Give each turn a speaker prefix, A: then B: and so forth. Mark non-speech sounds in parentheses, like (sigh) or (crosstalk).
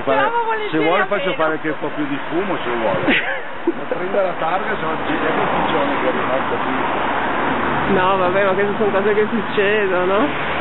A: fare, se vuole faccio fare anche un po' più di fumo se vuole. (laughs) Ma prende la targa, se sono è il piccione che è rimasto qui.
B: No, vabbè, ma queste sono cose che succedono.